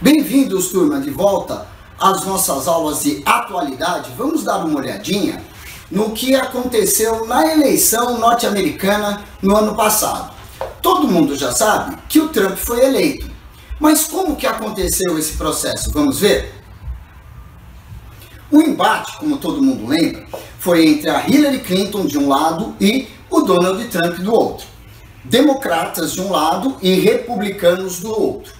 Bem-vindos, turma, de volta às nossas aulas de atualidade. Vamos dar uma olhadinha no que aconteceu na eleição norte-americana no ano passado. Todo mundo já sabe que o Trump foi eleito. Mas como que aconteceu esse processo? Vamos ver? O embate, como todo mundo lembra, foi entre a Hillary Clinton de um lado e o Donald Trump do outro. Democratas de um lado e republicanos do outro.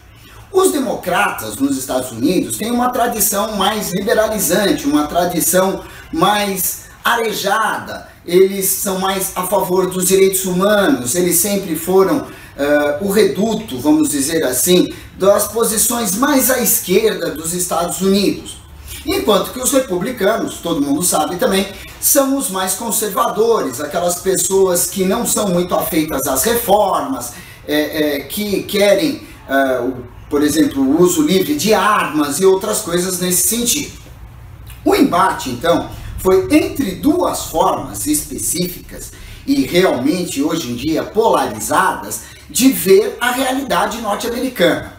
Os democratas nos Estados Unidos têm uma tradição mais liberalizante, uma tradição mais arejada, eles são mais a favor dos direitos humanos, eles sempre foram uh, o reduto, vamos dizer assim, das posições mais à esquerda dos Estados Unidos. Enquanto que os republicanos, todo mundo sabe também, são os mais conservadores, aquelas pessoas que não são muito afeitas às reformas, é, é, que querem, uh, por exemplo, o uso livre de armas e outras coisas nesse sentido. O embate, então, foi entre duas formas específicas e realmente hoje em dia polarizadas de ver a realidade norte-americana.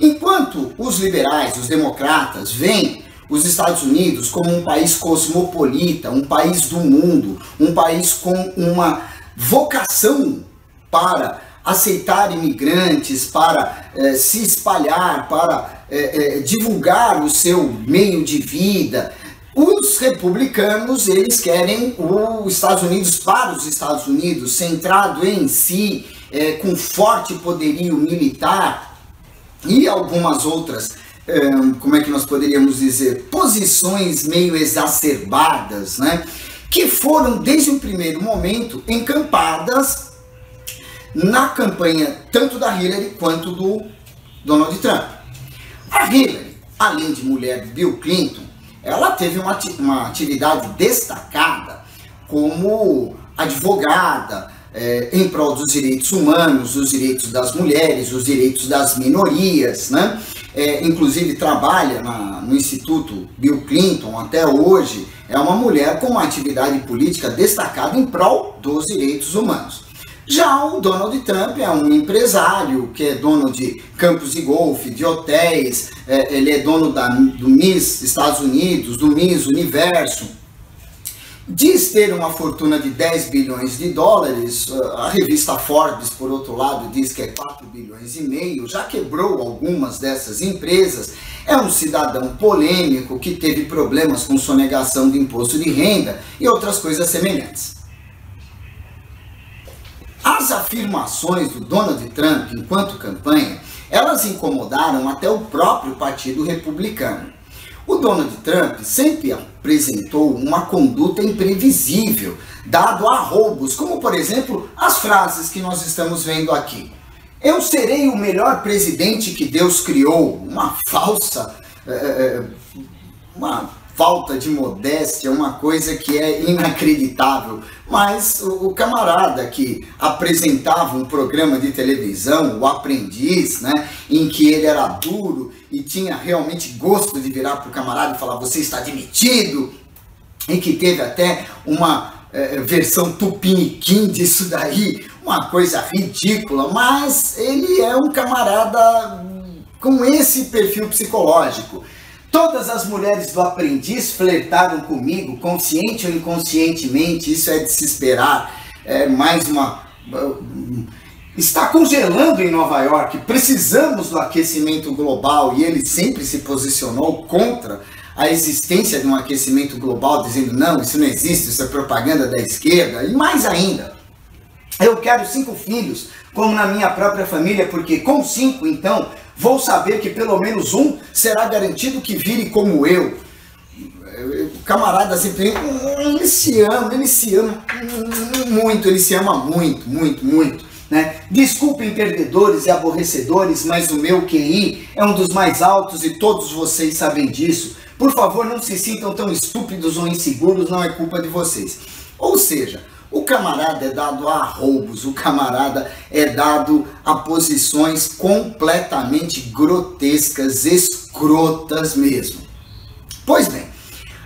Enquanto os liberais, os democratas, veem os Estados Unidos como um país cosmopolita, um país do mundo, um país com uma vocação para aceitar imigrantes, para eh, se espalhar, para eh, eh, divulgar o seu meio de vida, os republicanos, eles querem os Estados Unidos para os Estados Unidos, centrado em si, com forte poderio militar e algumas outras, como é que nós poderíamos dizer, posições meio exacerbadas, né? Que foram, desde o primeiro momento, encampadas na campanha tanto da Hillary quanto do Donald Trump. A Hillary, além de mulher de Bill Clinton, ela teve uma, uma atividade destacada como advogada é, em prol dos direitos humanos, dos direitos das mulheres, dos direitos das minorias, né? É, inclusive trabalha na, no Instituto Bill Clinton até hoje, é uma mulher com uma atividade política destacada em prol dos direitos humanos. Já o Donald Trump é um empresário que é dono de campos de golfe, de hotéis, é, ele é dono da, do Miss Estados Unidos, do Miss Universo. Diz ter uma fortuna de 10 bilhões de dólares, a revista Forbes, por outro lado, diz que é 4 bilhões e meio, já quebrou algumas dessas empresas. É um cidadão polêmico que teve problemas com sonegação de imposto de renda e outras coisas semelhantes. As afirmações do Donald Trump enquanto campanha, elas incomodaram até o próprio Partido Republicano. O Donald Trump sempre apresentou uma conduta imprevisível, dado a roubos, como por exemplo as frases que nós estamos vendo aqui. Eu serei o melhor presidente que Deus criou. Uma falsa, é, uma falta de modéstia, uma coisa que é inacreditável. Mas o, camarada que apresentava um programa de televisão, o Aprendiz, né, em que ele era duro e tinha realmente gosto de virar para o camarada e falar: Você está demitido, e que teve até uma é, versão tupiniquim disso daí, uma coisa ridícula, mas ele é um camarada com esse perfil psicológico. Todas as mulheres do aprendiz flertaram comigo, consciente ou inconscientemente, isso é de se esperar. É mais uma. Está congelando em Nova York, precisamos do aquecimento global e ele sempre se posicionou contra a existência de um aquecimento global, dizendo não, isso não existe, isso é propaganda da esquerda, e mais ainda, eu quero cinco filhos, como na minha própria família, porque com cinco, então, vou saber que pelo menos um será garantido que vire como eu. Camarada sempre, ele se ama, ele se ama muito, ele se ama muito, muito, muito. Né? Desculpem perdedores e aborrecedores, mas o meu QI é um dos mais altos e todos vocês sabem disso. Por favor, não se sintam tão estúpidos ou inseguros, não é culpa de vocês. Ou seja, o camarada é dado a roubos, o camarada é dado a posições completamente grotescas, escrotas mesmo. Pois bem,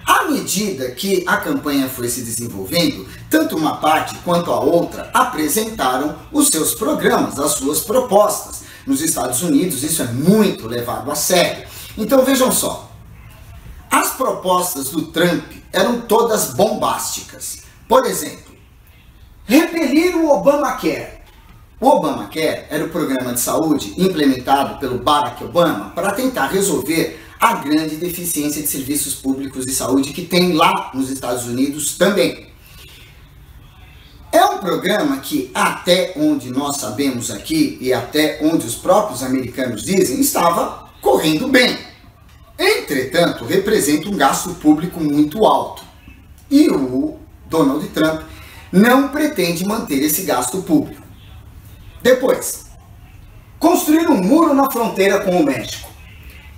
à medida que a campanha foi se desenvolvendo, tanto uma parte quanto a outra apresentaram os seus programas, as suas propostas. Nos Estados Unidos, isso é muito levado a sério. Então vejam só. As propostas do Trump eram todas bombásticas. Por exemplo, repelir o Obamacare. O Obamacare era o programa de saúde implementado pelo Barack Obama para tentar resolver a grande deficiência de serviços públicos de saúde que tem lá nos Estados Unidos também. É um programa que, até onde nós sabemos aqui e até onde os próprios americanos dizem, estava correndo bem. Entretanto, representa um gasto público muito alto. E o Donald Trump não pretende manter esse gasto público. Depois, construir um muro na fronteira com o México.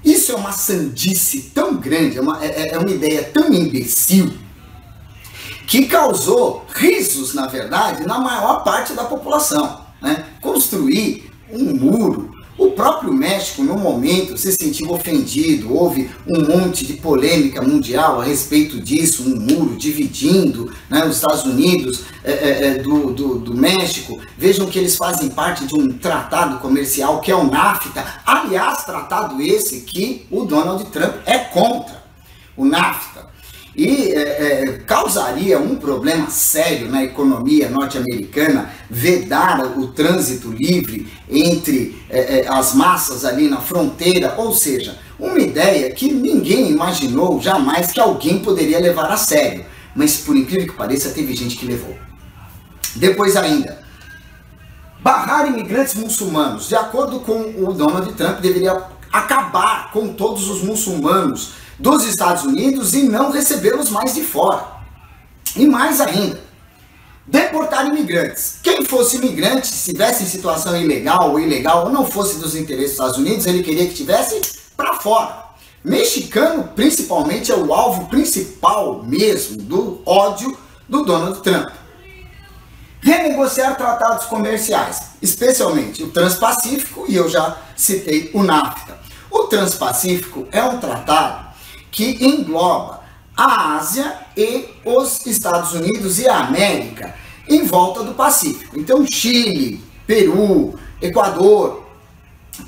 Isso é uma sandice tão grande, é uma, é, é uma ideia tão imbecil que causou risos, na verdade, na maior parte da população. Né? Construir um muro. O próprio México, no momento, se sentiu ofendido. Houve um monte de polêmica mundial a respeito disso, um muro dividindo né, os Estados Unidos é, é, do, do, do, México. Vejam que eles fazem parte de um tratado comercial que é o NAFTA. Aliás, tratado esse que o Donald Trump é contra. O NAFTA e é, é, causaria um problema sério na economia norte-americana vedar o trânsito livre entre é, é, as massas ali na fronteira, ou seja, uma ideia que ninguém imaginou jamais que alguém poderia levar a sério, mas por incrível que pareça, teve gente que levou. Depois ainda, barrar imigrantes muçulmanos, de acordo com o Donald Trump, deveria acabar com todos os muçulmanos dos Estados Unidos e não recebê-los mais de fora. E mais ainda, deportar imigrantes. Quem fosse imigrante, se estivesse em situação ilegal ou ilegal, ou não fosse dos interesses dos Estados Unidos, ele queria que tivesse para fora. Mexicano, principalmente, é o alvo principal mesmo do ódio do Donald Trump. Renegociar tratados comerciais, especialmente o Transpacífico, e eu já citei o NAFTA. O Transpacífico é um tratado que engloba a Ásia e os Estados Unidos e a América em volta do Pacífico. Então, Chile, Peru, Equador,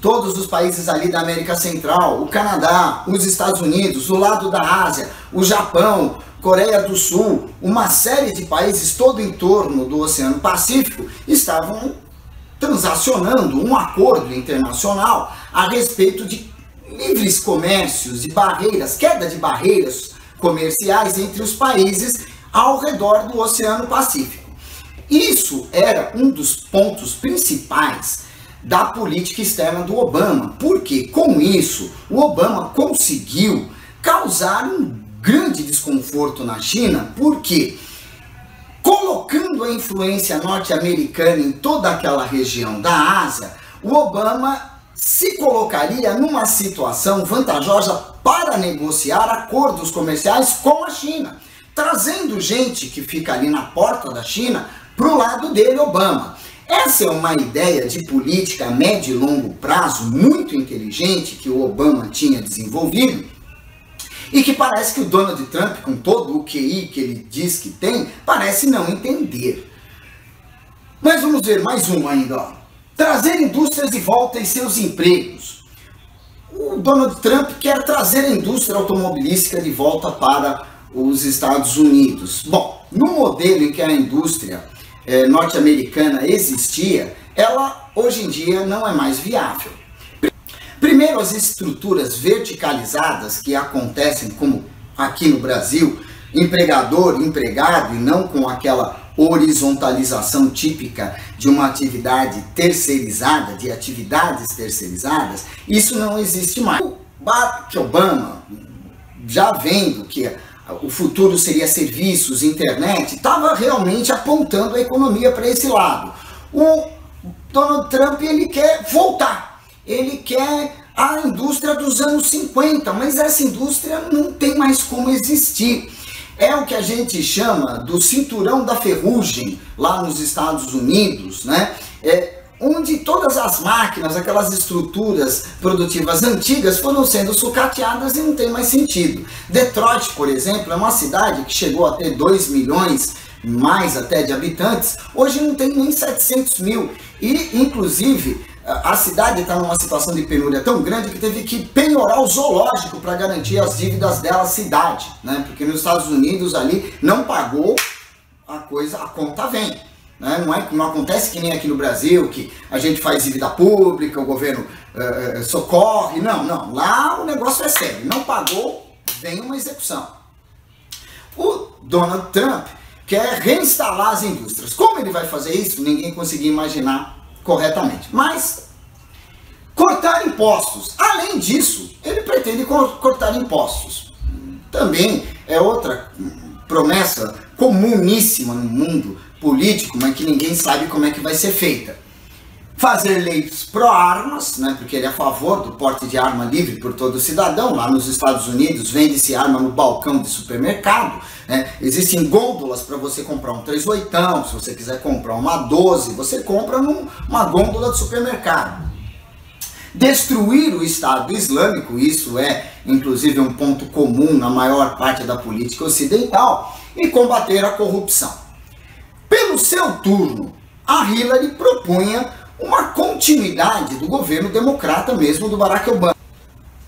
todos os países ali da América Central, o Canadá, os Estados Unidos, o lado da Ásia, o Japão, Coreia do Sul, uma série de países todo em torno do Oceano Pacífico estavam transacionando um acordo internacional a respeito de livres comércios e barreiras, queda de barreiras comerciais entre os países ao redor do Oceano Pacífico. Isso era um dos pontos principais da política externa do Obama, porque com isso o Obama conseguiu causar um grande desconforto na China, porque colocando a influência norte-americana em toda aquela região da Ásia, o Obama se colocaria numa situação vantajosa para negociar acordos comerciais com a China, trazendo gente que fica ali na porta da China para o lado dele, Obama. Essa é uma ideia de política a médio e longo prazo muito inteligente que o Obama tinha desenvolvido e que parece que o Donald Trump, com todo o QI que ele diz que tem, parece não entender. Mas vamos ver mais um ainda. Ó. Trazer indústrias de volta em seus empregos. O Donald Trump quer trazer a indústria automobilística de volta para os Estados Unidos. Bom, no modelo em que a indústria eh, norte-americana existia, ela hoje em dia não é mais viável. Primeiro, as estruturas verticalizadas que acontecem, como aqui no Brasil, empregador, empregado, e não com aquela horizontalização típica de uma atividade terceirizada, de atividades terceirizadas, isso não existe mais. O Barack Obama, já vendo que o futuro seria serviços, internet, estava realmente apontando a economia para esse lado. O Donald Trump ele quer voltar, ele quer a indústria dos anos 50, mas essa indústria não tem mais como existir. É o que a gente chama do cinturão da ferrugem lá nos Estados Unidos, né? É, onde todas as máquinas, aquelas estruturas produtivas antigas foram sendo sucateadas e não tem mais sentido. Detroit, por exemplo, é uma cidade que chegou a ter 2 milhões mais até de habitantes, hoje não tem nem 700 mil. E, inclusive, a cidade está numa situação de penúria tão grande que teve que penhorar o zoológico para garantir as dívidas dela cidade, né? Porque nos Estados Unidos ali não pagou a coisa, a conta vem. Né? Não, é, não acontece que nem aqui no Brasil, que a gente faz dívida pública, o governo uh, socorre. Não, não. Lá o negócio é sério. Não pagou, vem uma execução. O Donald Trump quer reinstalar as indústrias. Como ele vai fazer isso? Ninguém conseguia imaginar corretamente. Mas cortar impostos. Além disso, ele pretende cortar impostos. Também é outra promessa comuníssima no mundo político, mas que ninguém sabe como é que vai ser feita. Fazer leis pró-armas, né, porque ele é a favor do porte de arma livre por todo cidadão. Lá nos Estados Unidos vende-se arma no balcão de supermercado. Né? Existem gôndolas para você comprar um 38, se você quiser comprar uma 12, você compra numa gôndola de supermercado. Destruir o Estado Islâmico, isso é inclusive um ponto comum na maior parte da política ocidental, e combater a corrupção. Pelo seu turno, a Hillary propunha uma continuidade do governo democrata mesmo do Barack Obama.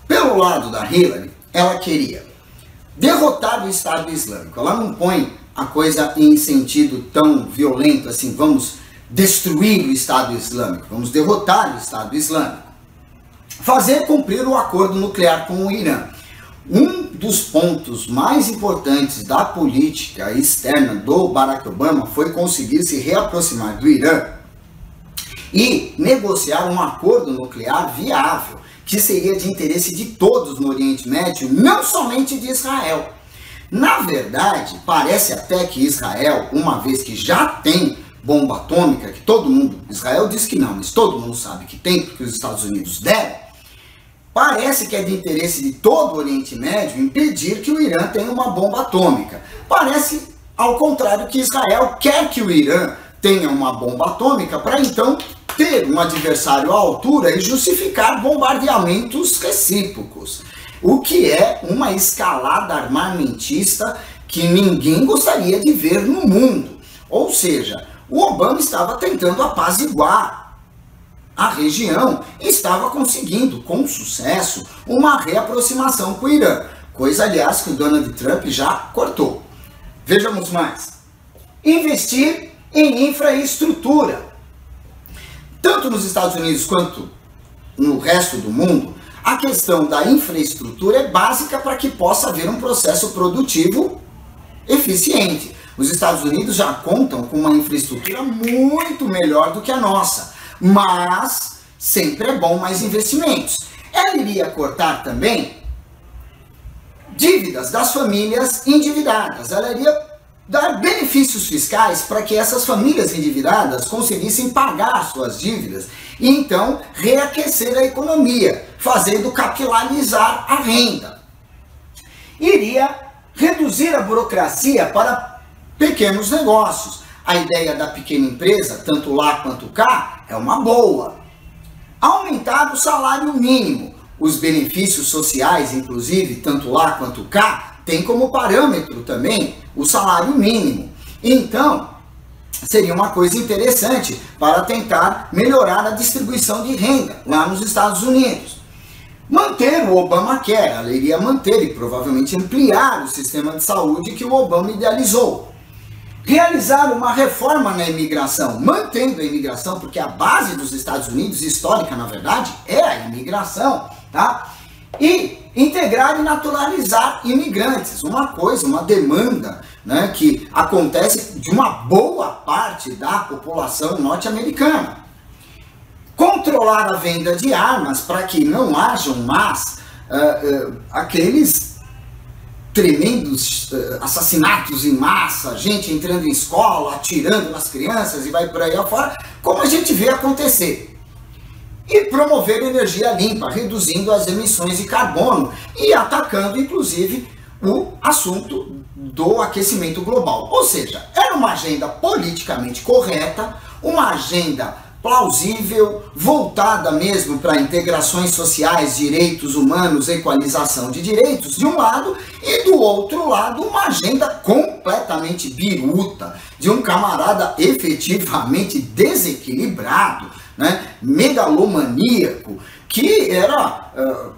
Pelo lado da Hillary, ela queria derrotar o Estado Islâmico. Ela não põe a coisa em sentido tão violento assim, vamos destruir o Estado Islâmico, vamos derrotar o Estado Islâmico. Fazer cumprir o acordo nuclear com o Irã. Um dos pontos mais importantes da política externa do Barack Obama foi conseguir se reaproximar do Irã e negociar um acordo nuclear viável, que seria de interesse de todos no Oriente Médio, não somente de Israel. Na verdade, parece até que Israel, uma vez que já tem bomba atômica, que todo mundo, Israel diz que não, mas todo mundo sabe que tem, porque os Estados Unidos deram, Parece que é de interesse de todo o Oriente Médio impedir que o Irã tenha uma bomba atômica. Parece, ao contrário, que Israel quer que o Irã tenha uma bomba atômica para então ter um adversário à altura e justificar bombardeamentos recíprocos. O que é uma escalada armamentista que ninguém gostaria de ver no mundo. Ou seja, o Obama estava tentando apaziguar a região estava conseguindo, com sucesso, uma reaproximação com o Irã, coisa, aliás, que o Donald Trump já cortou. Vejamos mais. Investir em infraestrutura. Tanto nos Estados Unidos quanto no resto do mundo, a questão da infraestrutura é básica para que possa haver um processo produtivo eficiente. Os Estados Unidos já contam com uma infraestrutura muito melhor do que a nossa mas sempre é bom mais investimentos. Ela iria cortar também dívidas das famílias endividadas. Ela iria dar benefícios fiscais para que essas famílias endividadas conseguissem pagar suas dívidas e então reaquecer a economia, fazendo capilarizar a renda. Iria reduzir a burocracia para pequenos negócios. A ideia da pequena empresa, tanto lá quanto cá, é uma boa. Aumentar o salário mínimo. Os benefícios sociais, inclusive, tanto lá quanto cá, tem como parâmetro também o salário mínimo. Então, seria uma coisa interessante para tentar melhorar a distribuição de renda lá nos Estados Unidos. Manter o Obamacare, ela iria manter e provavelmente ampliar o sistema de saúde que o Obama idealizou realizar uma reforma na imigração, mantendo a imigração, porque a base dos Estados Unidos, histórica na verdade, é a imigração, tá? E integrar e naturalizar imigrantes, uma coisa, uma demanda né, que acontece de uma boa parte da população norte-americana. Controlar a venda de armas para que não hajam mais uh, uh, aqueles tremendos uh, assassinatos em massa, gente entrando em escola, atirando nas crianças e vai por aí afora, como a gente vê acontecer. E promover energia limpa, reduzindo as emissões de carbono e atacando, inclusive, o assunto do aquecimento global. Ou seja, era uma agenda politicamente correta, uma agenda plausível, voltada mesmo para integrações sociais, direitos humanos, equalização de direitos, de um lado, e do outro lado, uma agenda completamente biruta, de um camarada efetivamente desequilibrado, né, megalomaníaco, que era uh,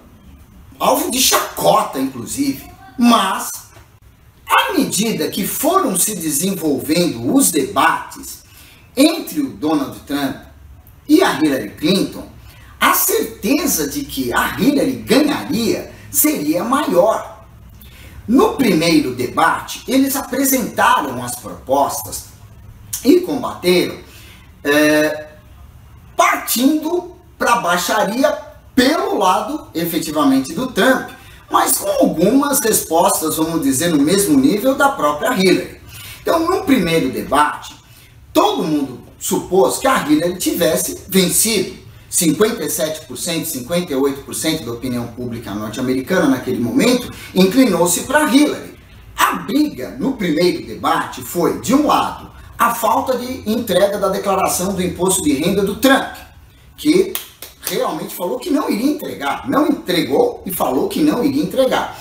alvo de chacota, inclusive. Mas, à medida que foram se desenvolvendo os debates entre o Donald Trump e a Hillary Clinton, a certeza de que a Hillary ganharia seria maior. No primeiro debate, eles apresentaram as propostas e combateram é, partindo para a baixaria pelo lado efetivamente do Trump, mas com algumas respostas, vamos dizer, no mesmo nível da própria Hillary. Então, no primeiro debate, todo mundo supôs que a Hillary tivesse vencido. 57%, 58% da opinião pública norte-americana naquele momento inclinou-se para Hillary. A briga no primeiro debate foi, de um lado, a falta de entrega da declaração do imposto de renda do Trump, que realmente falou que não iria entregar, não entregou e falou que não iria entregar.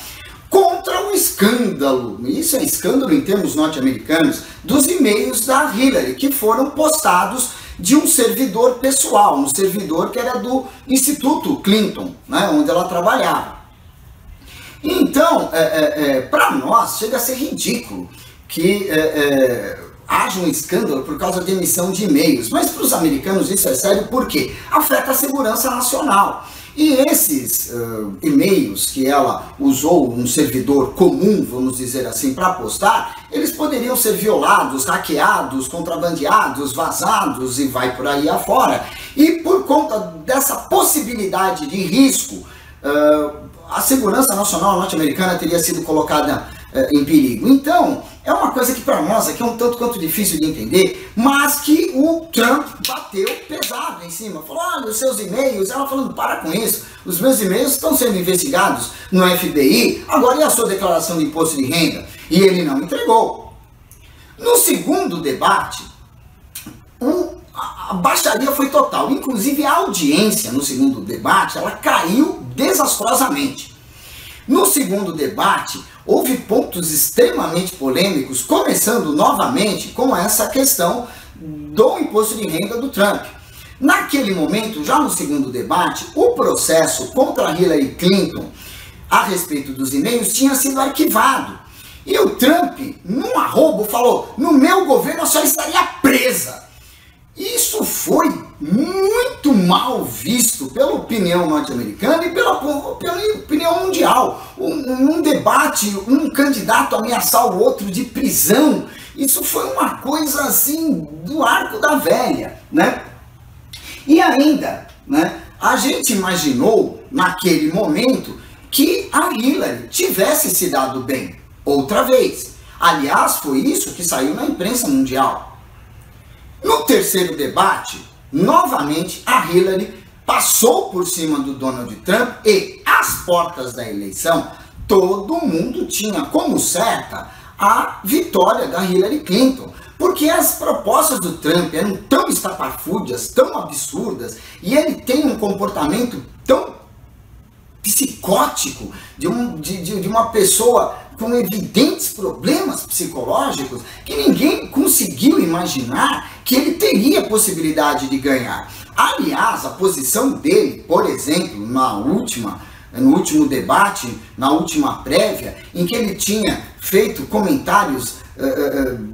Contra o escândalo, isso é escândalo em termos norte-americanos, dos e-mails da Hillary, que foram postados de um servidor pessoal, um servidor que era do Instituto Clinton, né, onde ela trabalhava. Então, é, é, é, para nós, chega a ser ridículo que é, é, haja um escândalo por causa de emissão de e-mails, mas para os americanos isso é sério porque afeta a segurança nacional. E esses uh, e-mails que ela usou um servidor comum, vamos dizer assim, para postar, eles poderiam ser violados, hackeados, contrabandeados, vazados e vai por aí afora. E por conta dessa possibilidade de risco, uh, a segurança nacional norte-americana teria sido colocada uh, em perigo. Então, é uma coisa que para nós aqui é um tanto quanto difícil de entender, mas que o Trump bateu pesado em cima. Falou: olha, os seus e-mails. Ela falando: para com isso, os meus e-mails estão sendo investigados no FBI. Agora e a sua declaração de imposto de renda? E ele não entregou. No segundo debate, a baixaria foi total. Inclusive a audiência no segundo debate ela caiu desastrosamente. No segundo debate, houve pontos extremamente polêmicos, começando novamente com essa questão do imposto de renda do Trump. Naquele momento, já no segundo debate, o processo contra Hillary Clinton a respeito dos e-mails tinha sido arquivado. E o Trump, num arrobo, falou: no meu governo a senhora estaria presa. Isso foi muito mal visto pela opinião norte-americana e pela, pela opinião mundial. Um, um, debate, um candidato ameaçar o outro de prisão, isso foi uma coisa assim do arco da velha, né? E ainda, né, a gente imaginou naquele momento que a Hillary tivesse se dado bem outra vez. Aliás, foi isso que saiu na imprensa mundial. No terceiro debate, novamente a Hillary passou por cima do Donald Trump e, às portas da eleição, todo mundo tinha como certa a vitória da Hillary Clinton. Porque as propostas do Trump eram tão estapafúrdias, tão absurdas, e ele tem um comportamento tão psicótico de, um, de, de, de uma pessoa com evidentes problemas psicológicos que ninguém conseguiu imaginar que ele teria possibilidade de ganhar. Aliás, a posição dele, por exemplo, na última, no último debate, na última prévia, em que ele tinha feito comentários uh, uh,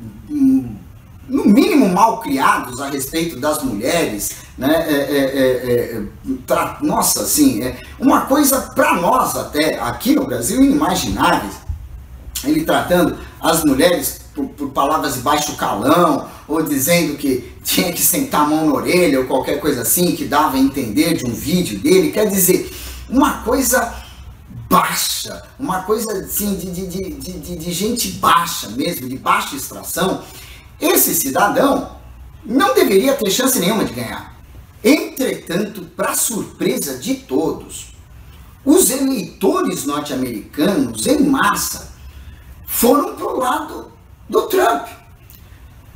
no mínimo mal criados a respeito das mulheres, né? É, é, é, pra, nossa, assim, é uma coisa para nós até aqui no Brasil inimagináveis ele tratando as mulheres por, por, palavras de baixo calão, ou dizendo que tinha que sentar a mão na orelha, ou qualquer coisa assim, que dava a entender de um vídeo dele. Quer dizer, uma coisa baixa, uma coisa assim de, de, de, de, de gente baixa mesmo, de baixa extração. Esse cidadão não deveria ter chance nenhuma de ganhar. Entretanto, para surpresa de todos, os eleitores norte-americanos, em massa, foram para o lado do Trump.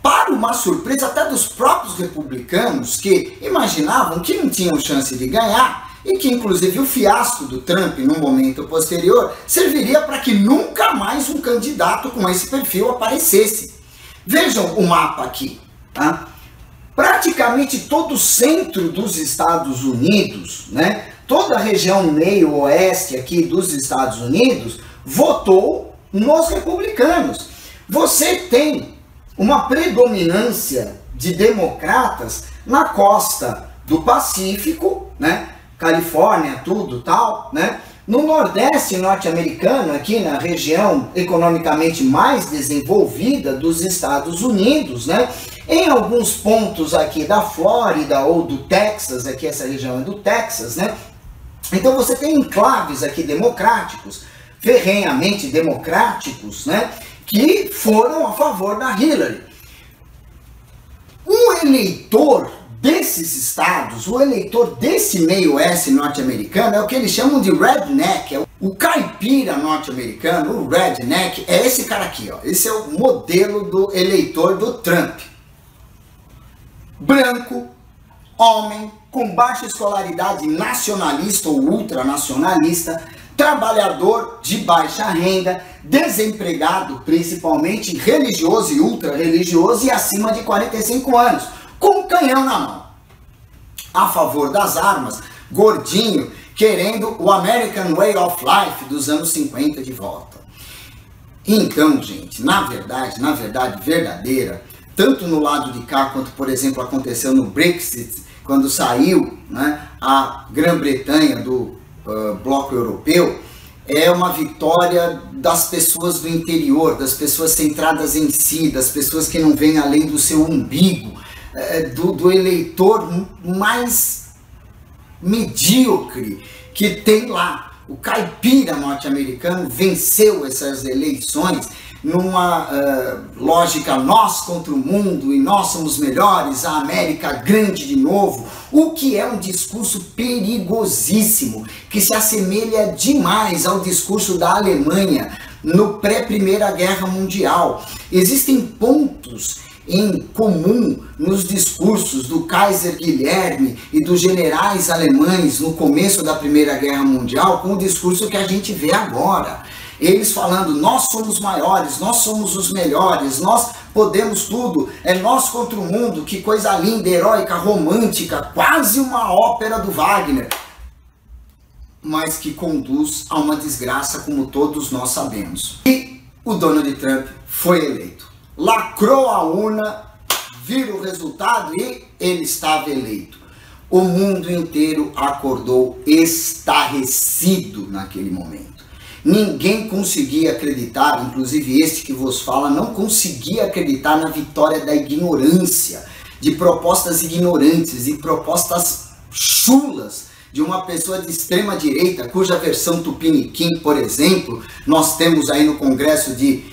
Para uma surpresa até dos próprios republicanos, que imaginavam que não tinham chance de ganhar e que, inclusive, o fiasco do Trump no momento posterior serviria para que nunca mais um candidato com esse perfil aparecesse. Vejam o mapa aqui. Tá? praticamente todo o centro dos Estados Unidos, né, toda a região meio-oeste aqui dos Estados Unidos, votou nos republicanos. Você tem uma predominância de democratas na costa do Pacífico, né? Califórnia, tudo tal, né? No Nordeste norte-americano, aqui na região economicamente mais desenvolvida dos Estados Unidos, né? Em alguns pontos aqui da Flórida ou do Texas, aqui essa região é do Texas, né? Então você tem enclaves aqui democráticos, ferrenhamente democráticos, né? Que foram a favor da Hillary. O eleitor desses estados, o eleitor desse meio oeste norte-americano é o que eles chamam de redneck, é o caipira norte-americano, o redneck, é esse cara aqui, ó. Esse é o modelo do eleitor do Trump. Branco, homem, com baixa escolaridade nacionalista ou ultranacionalista, trabalhador de baixa renda, desempregado, principalmente religioso e ultra-religioso e acima de 45 anos com um canhão na mão. A favor das armas, gordinho, querendo o American Way of Life dos anos 50 de volta. Então, gente, na verdade, na verdade verdadeira, tanto no lado de cá quanto, por exemplo, aconteceu no Brexit, quando saiu né, a Grã-Bretanha do bloco europeu, é uma vitória das pessoas do interior, das pessoas centradas em si, das pessoas que não veem além do seu umbigo, do, do eleitor mais medíocre que tem lá. O caipira norte-americano venceu essas eleições numa uh, lógica nós contra o mundo e nós somos melhores, a América grande de novo, o que é um discurso perigosíssimo, que se assemelha demais ao discurso da Alemanha no pré-Primeira Guerra Mundial. Existem pontos em comum nos discursos do Kaiser Guilherme e dos generais alemães no começo da Primeira Guerra Mundial com o discurso que a gente vê agora. Eles falando, nós somos maiores, nós somos os melhores, nós podemos tudo, é nós contra o mundo, que coisa linda, heróica, romântica, quase uma ópera do Wagner, mas que conduz a uma desgraça, como todos nós sabemos. E o Donald Trump foi eleito lacrou a urna, vira o resultado e ele estava eleito. O mundo inteiro acordou estarrecido naquele momento. Ninguém conseguia acreditar, inclusive este que vos fala, não conseguia acreditar na vitória da ignorância, de propostas ignorantes e propostas chulas de uma pessoa de extrema direita, cuja versão Tupiniquim, por exemplo, nós temos aí no Congresso de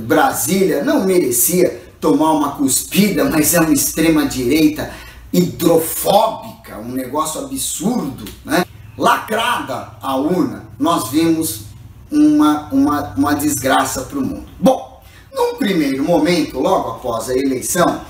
Brasília não merecia tomar uma cuspida, mas é uma extrema-direita hidrofóbica, um negócio absurdo, né? Lacrada a urna, nós vimos uma, uma, uma desgraça para o mundo. Bom, num primeiro momento, logo após a eleição,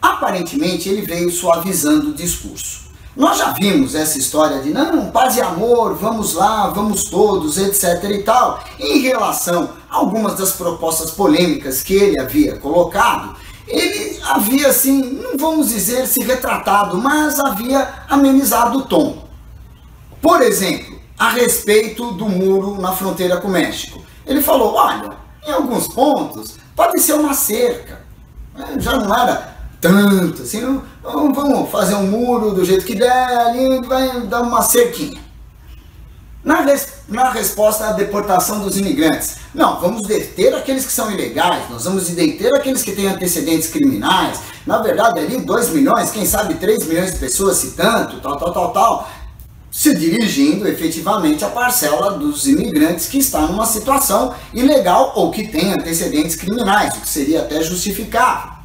aparentemente ele veio suavizando o discurso. Nós já vimos essa história de não, paz e amor, vamos lá, vamos todos, etc e tal. Em relação a algumas das propostas polêmicas que ele havia colocado, ele havia assim, não vamos dizer se retratado, mas havia amenizado o tom. Por exemplo, a respeito do muro na fronteira com o México. Ele falou: olha, em alguns pontos pode ser uma cerca. Já não era tanto, assim, não, vamos fazer um muro do jeito que der, ali vai dar uma cerquinha. Na, res, na resposta à deportação dos imigrantes, não, vamos deter aqueles que são ilegais, nós vamos deter aqueles que têm antecedentes criminais, na verdade ali 2 milhões, quem sabe 3 milhões de pessoas, se tanto, tal, tal, tal, tal, se dirigindo efetivamente à parcela dos imigrantes que está numa situação ilegal ou que tem antecedentes criminais, o que seria até justificável.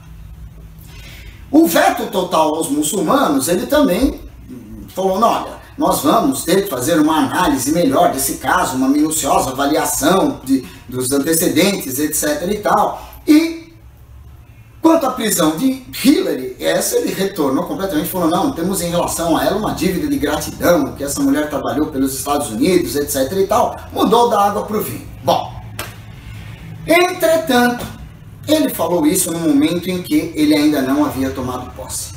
O veto total aos muçulmanos, ele também falou, olha, nós vamos ter que fazer uma análise melhor desse caso, uma minuciosa avaliação de, dos antecedentes, etc e tal. E quanto à prisão de Hillary, essa ele retornou completamente, falou, não, temos em relação a ela uma dívida de gratidão, que essa mulher trabalhou pelos Estados Unidos, etc e tal, mudou da água para o vinho. Bom, entretanto, ele falou isso no momento em que ele ainda não havia tomado posse.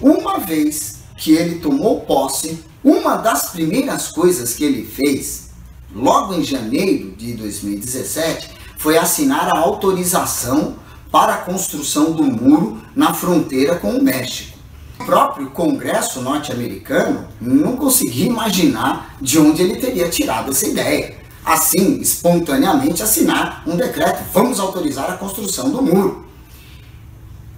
Uma vez que ele tomou posse, uma das primeiras coisas que ele fez, logo em janeiro de 2017, foi assinar a autorização para a construção do muro na fronteira com o México. O próprio Congresso norte-americano não conseguia imaginar de onde ele teria tirado essa ideia. Assim, espontaneamente assinar um decreto: vamos autorizar a construção do muro.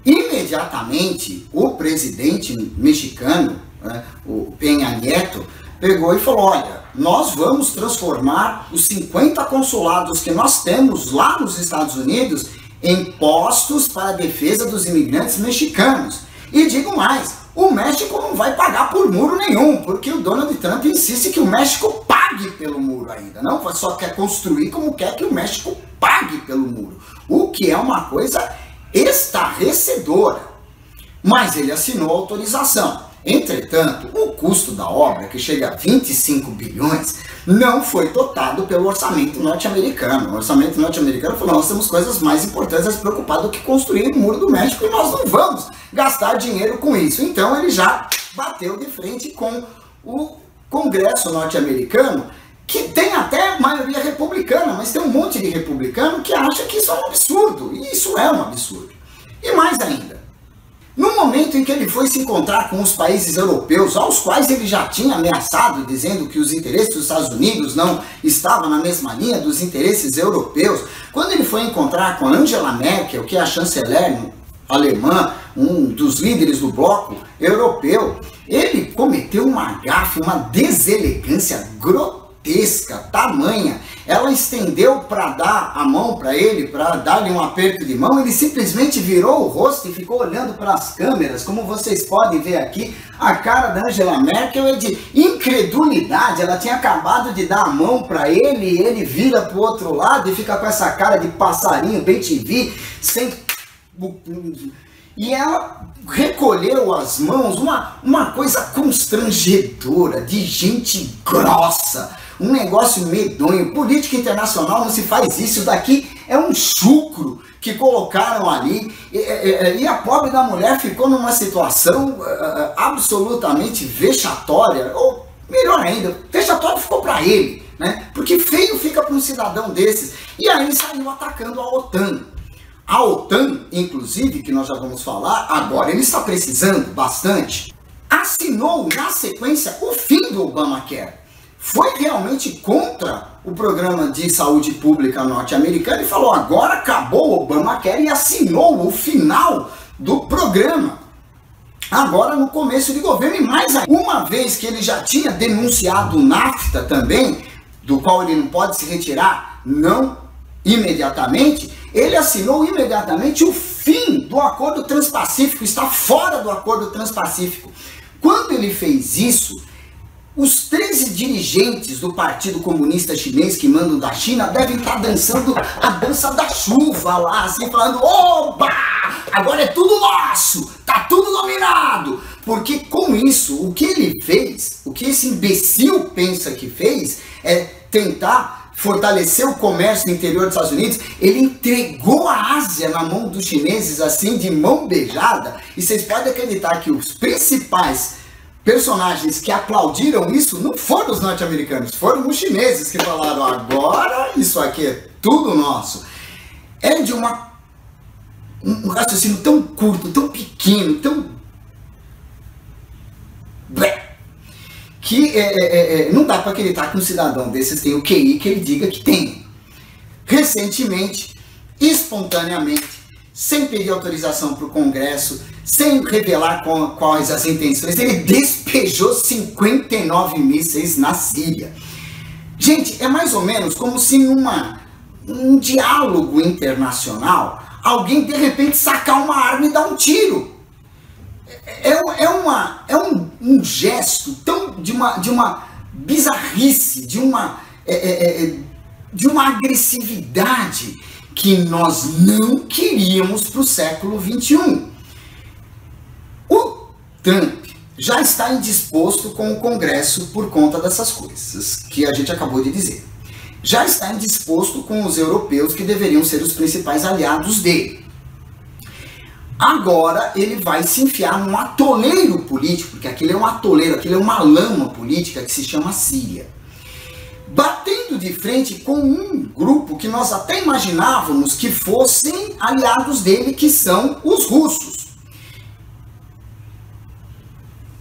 Imediatamente, o presidente mexicano, né, o Peña Nieto, pegou e falou: olha, nós vamos transformar os 50 consulados que nós temos lá nos Estados Unidos em postos para a defesa dos imigrantes mexicanos. E digo mais, o México não vai pagar por muro nenhum, porque o Donald Trump insiste que o México pague pelo muro ainda. Não só quer construir, como quer que o México pague pelo muro. O que é uma coisa estarrecedora. Mas ele assinou a autorização. Entretanto, o custo da obra, que chega a 25 bilhões, não foi dotado pelo orçamento norte-americano. O orçamento norte-americano falou: nós temos coisas mais importantes a se preocupar do que construir o muro do México e nós não vamos gastar dinheiro com isso. Então ele já bateu de frente com o Congresso norte-americano, que tem até maioria republicana, mas tem um monte de republicano que acha que isso é um absurdo. E isso é um absurdo. E mais ainda, no momento em que ele foi se encontrar com os países europeus, aos quais ele já tinha ameaçado, dizendo que os interesses dos Estados Unidos não estavam na mesma linha dos interesses europeus, quando ele foi encontrar com Angela Merkel, que é a chanceler alemã, um dos líderes do bloco europeu, ele cometeu uma gafe, uma deselegância grotesca tamanha. Ela estendeu para dar a mão para ele, para dar-lhe um aperto de mão. Ele simplesmente virou o rosto e ficou olhando para as câmeras. Como vocês podem ver aqui, a cara da Angela Merkel é de incredulidade. Ela tinha acabado de dar a mão para ele e ele vira para o outro lado e fica com essa cara de passarinho, bem TV, sem e ela recolheu as mãos, uma, uma coisa constrangedora, de gente grossa, um negócio medonho. Política internacional não se faz isso, daqui é um chucro que colocaram ali. E, e, e a pobre da mulher ficou numa situação uh, absolutamente vexatória, ou melhor ainda, vexatório ficou para ele, né? Porque feio fica para um cidadão desses. E aí saiu atacando a OTAN. A OTAN, inclusive, que nós já vamos falar, agora ele está precisando bastante, assinou na sequência o fim do Obamacare foi realmente contra o programa de saúde pública norte-americano e falou: agora acabou o Obamacare e assinou o final do programa. Agora no começo de governo, e mais uma vez que ele já tinha denunciado o NAFTA também, do qual ele não pode se retirar, não imediatamente, ele assinou imediatamente o fim do acordo transpacífico, está fora do acordo transpacífico. Quando ele fez isso, os 13 dirigentes do Partido Comunista Chinês que mandam da China devem estar dançando a dança da chuva lá, assim, falando: oba! Agora é tudo nosso! Tá tudo dominado! Porque com isso, o que ele fez, o que esse imbecil pensa que fez, é tentar fortalecer o comércio no interior dos Estados Unidos, ele entregou a Ásia na mão dos chineses, assim, de mão beijada. E vocês podem acreditar que os principais personagens que aplaudiram isso não foram os norte-americanos, foram os chineses que falaram: agora isso aqui é tudo nosso. É de uma, um raciocínio tão curto, tão pequeno, tão. que é, é, é, é não dá para acreditar que um cidadão desses tem o QI que ele diga que tem. Recentemente, espontaneamente, sem pedir autorização para o Congresso, sem revelar quais as intenções, ele despejou 59 mísseis na Síria. Gente, é mais ou menos como se em uma, um diálogo internacional alguém de repente sacar uma arma e dar um tiro. É, é, é uma, é um, um, gesto tão de uma, de uma bizarrice, de uma, é, é, é de uma agressividade que nós não queríamos para o século 21. O Trump já está indisposto com o Congresso por conta dessas coisas que a gente acabou de dizer. Já está indisposto com os europeus que deveriam ser os principais aliados dele. Agora ele vai se enfiar num atoleiro político, porque aquele é um atoleiro, aquele é uma lama política que se chama Síria. Batendo de frente com um grupo que nós até imaginávamos que fossem aliados dele, que são os russos.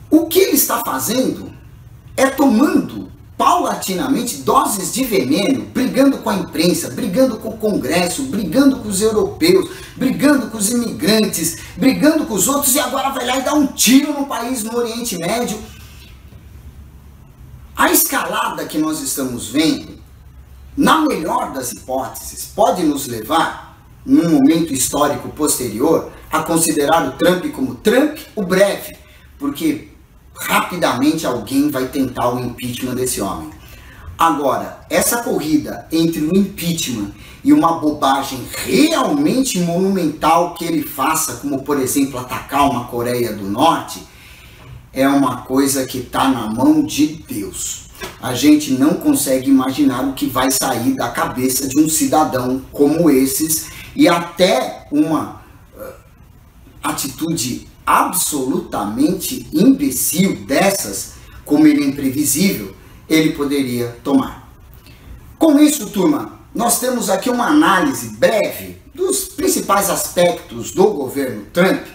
O que ele está fazendo é tomando paulatinamente doses de veneno, brigando com a imprensa, brigando com o Congresso, brigando com os europeus, brigando com os imigrantes, brigando com os outros e agora vai lá e dá um tiro no país no Oriente Médio. A escalada que nós estamos vendo, na melhor das hipóteses, pode nos levar, num momento histórico posterior, a considerar o Trump como Trump o breve, porque rapidamente alguém vai tentar o impeachment desse homem. Agora, essa corrida entre o impeachment e uma bobagem realmente monumental que ele faça, como por exemplo atacar uma Coreia do Norte, é uma coisa que está na mão de Deus. A gente não consegue imaginar o que vai sair da cabeça de um cidadão como esses e até uma uh, atitude absolutamente imbecil dessas, como ele é imprevisível, ele poderia tomar. Com isso, turma, nós temos aqui uma análise breve dos principais aspectos do governo Trump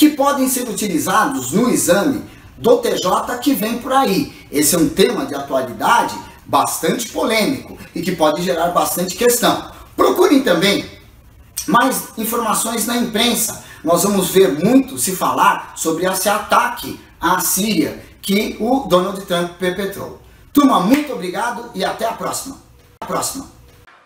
que podem ser utilizados no exame do TJ que vem por aí. Esse é um tema de atualidade bastante polêmico e que pode gerar bastante questão. Procurem também mais informações na imprensa nós vamos ver muito se falar sobre esse ataque à Síria que o Donald Trump perpetrou. Turma, muito obrigado e até a próxima. A próxima.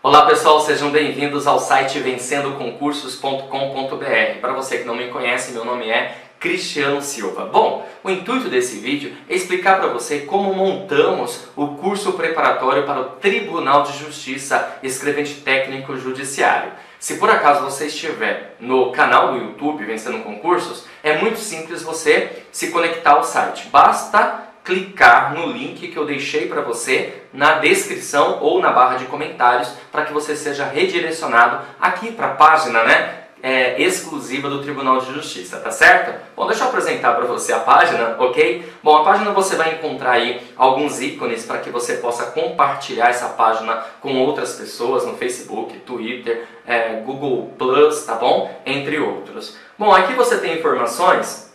Olá pessoal, sejam bem-vindos ao site vencendoconcursos.com.br. Para você que não me conhece, meu nome é Cristiano Silva. Bom, o intuito desse vídeo é explicar para você como montamos o curso preparatório para o Tribunal de Justiça Escrevente Técnico Judiciário. Se por acaso você estiver no canal do YouTube Vencendo Concursos, é muito simples você se conectar ao site. Basta clicar no link que eu deixei para você na descrição ou na barra de comentários para que você seja redirecionado aqui para a página, né? é, exclusiva do Tribunal de Justiça, tá certo? Bom, deixa eu apresentar para você a página, ok? Bom, a página você vai encontrar aí alguns ícones para que você possa compartilhar essa página com outras pessoas no Facebook, Twitter, é, Google Plus, tá bom? Entre outros. Bom, aqui você tem informações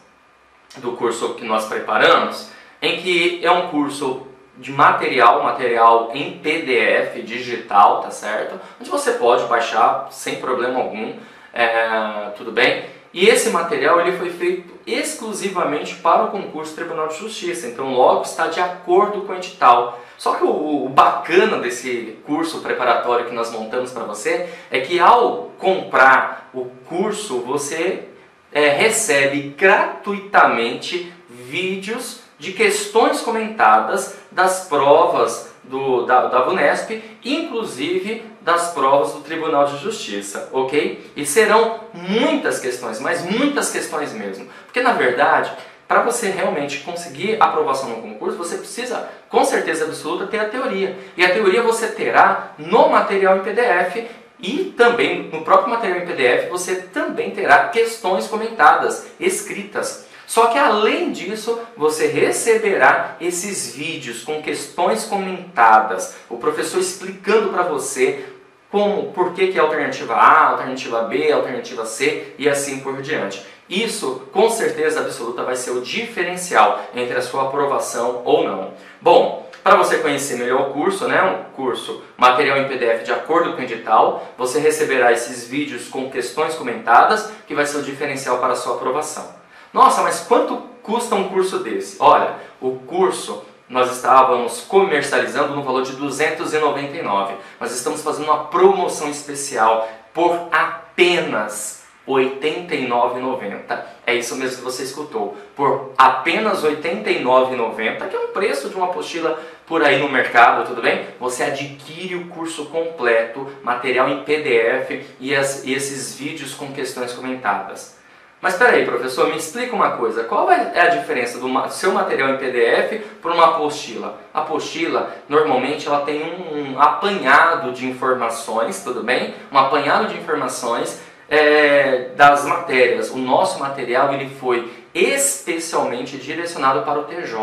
do curso que nós preparamos, em que é um curso de material, material em PDF digital, tá certo? Onde você pode baixar sem problema algum é, tudo bem? E esse material ele foi feito exclusivamente para o concurso Tribunal de Justiça, então logo está de acordo com o edital. Só que o, o bacana desse curso preparatório que nós montamos para você é que ao comprar o curso você é, recebe gratuitamente vídeos de questões comentadas das provas do, da, da VUNESP, inclusive das provas do Tribunal de Justiça, ok? E serão muitas questões, mas muitas questões mesmo. Porque na verdade, para você realmente conseguir aprovação no concurso, você precisa, com certeza absoluta, ter a teoria. E a teoria você terá no material em PDF e também no próprio material em PDF você também terá questões comentadas, escritas. Só que além disso, você receberá esses vídeos com questões comentadas, o professor explicando para você como, por que, é alternativa A, alternativa B, alternativa C e assim por diante. Isso, com certeza absoluta, vai ser o diferencial entre a sua aprovação ou não. Bom, para você conhecer melhor o curso, né, um curso material em PDF de acordo com o edital, você receberá esses vídeos com questões comentadas, que vai ser o diferencial para a sua aprovação. Nossa, mas quanto custa um curso desse? Olha, o curso nós estávamos comercializando no valor de 299. Nós estamos fazendo uma promoção especial por apenas R$ 89,90. É isso mesmo que você escutou. Por apenas R$ 89,90, que é um preço de uma apostila por aí no mercado, tudo bem? Você adquire o curso completo, material em PDF e, as, e esses vídeos com questões comentadas. Mas peraí, professor, me explica uma coisa. Qual é a diferença do seu material em PDF para uma apostila? A apostila, normalmente, ela tem um apanhado de informações, tudo bem? Um apanhado de informações é, das matérias. O nosso material ele foi especialmente direcionado para o TJ.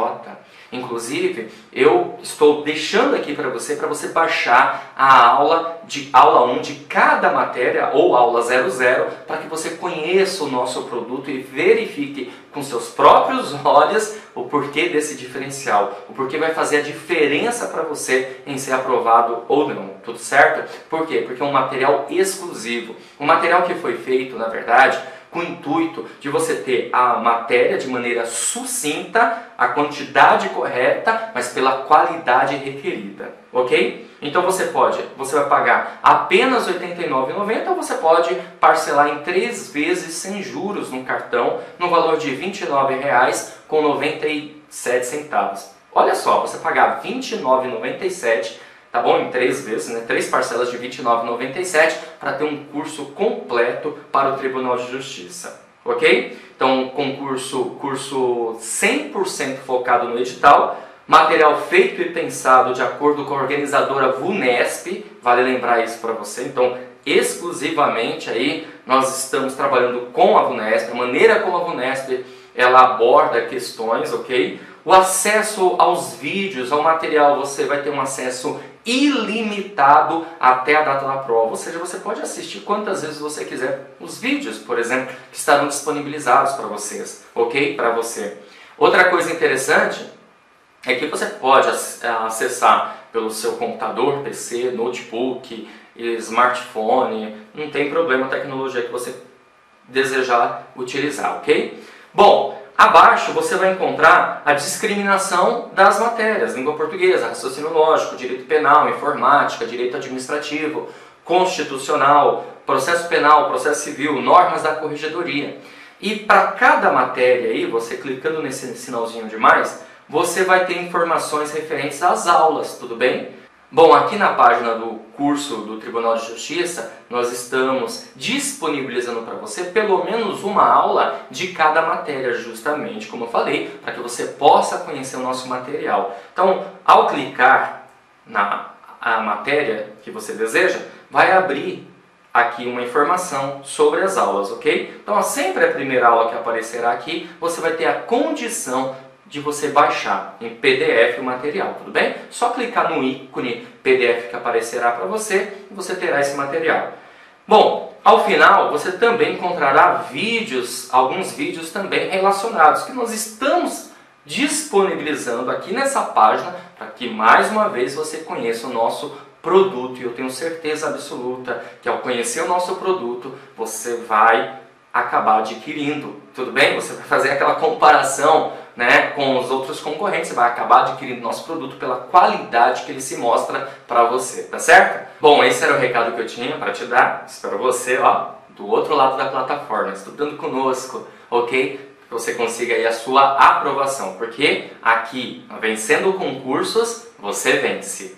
Inclusive, eu estou deixando aqui para você, para você baixar a aula de aula 1 de cada matéria ou aula 00, para que você conheça o nosso produto e verifique com seus próprios olhos o porquê desse diferencial, o porquê vai fazer a diferença para você em ser aprovado ou não, tudo certo? Por quê? Porque é um material exclusivo, um material que foi feito, na verdade, com o intuito de você ter a matéria de maneira sucinta, a quantidade correta, mas pela qualidade requerida, ok? Então você pode, você vai pagar apenas R$ 89,90 ou você pode parcelar em três vezes sem juros no cartão no valor de R$ 29,97. Olha só, você pagar R$ 29,97 tá bom? Em três vezes, né? três parcelas de R$ 29,97 para ter um curso completo para o Tribunal de Justiça, ok? Então, concurso curso 100% focado no edital, material feito e pensado de acordo com a organizadora VUNESP, vale lembrar isso para você, então exclusivamente aí nós estamos trabalhando com a VUNESP, a maneira como a VUNESP ela aborda questões, ok? O acesso aos vídeos, ao material, você vai ter um acesso ilimitado até a data da prova. Ou seja, você pode assistir quantas vezes você quiser os vídeos, por exemplo, que estarão disponibilizados para vocês, ok? Para você. Outra coisa interessante é que você pode acessar pelo seu computador, PC, notebook, smartphone, não tem problema a tecnologia que você desejar utilizar, ok? Bom, Abaixo você vai encontrar a discriminação das matérias, língua portuguesa, raciocínio lógico, direito penal, informática, direito administrativo, constitucional, processo penal, processo civil, normas da corregedoria. E para cada matéria aí, você clicando nesse sinalzinho de mais, você vai ter informações referentes às aulas, tudo bem? Bom, aqui na página do curso do Tribunal de Justiça, nós estamos disponibilizando para você pelo menos uma aula de cada matéria, justamente como eu falei, para que você possa conhecer o nosso material. Então, ao clicar na a matéria que você deseja, vai abrir aqui uma informação sobre as aulas, ok? Então, sempre a primeira aula que aparecerá aqui, você vai ter a condição de você baixar em PDF o material, tudo bem? Só clicar no ícone PDF que aparecerá para você e você terá esse material. Bom, ao final você também encontrará vídeos, alguns vídeos também relacionados que nós estamos disponibilizando aqui nessa página para que mais uma vez você conheça o nosso produto e eu tenho certeza absoluta que ao conhecer o nosso produto você vai acabar adquirindo, tudo bem? Você vai fazer aquela comparação né, com os outros concorrentes, você vai acabar adquirindo nosso produto pela qualidade que ele se mostra para você, tá certo? Bom, esse era o recado que eu tinha para te dar. Espero você, ó, do outro lado da plataforma, estudando conosco, ok? Que você consiga aí a sua aprovação, porque aqui, vencendo concursos, você vence.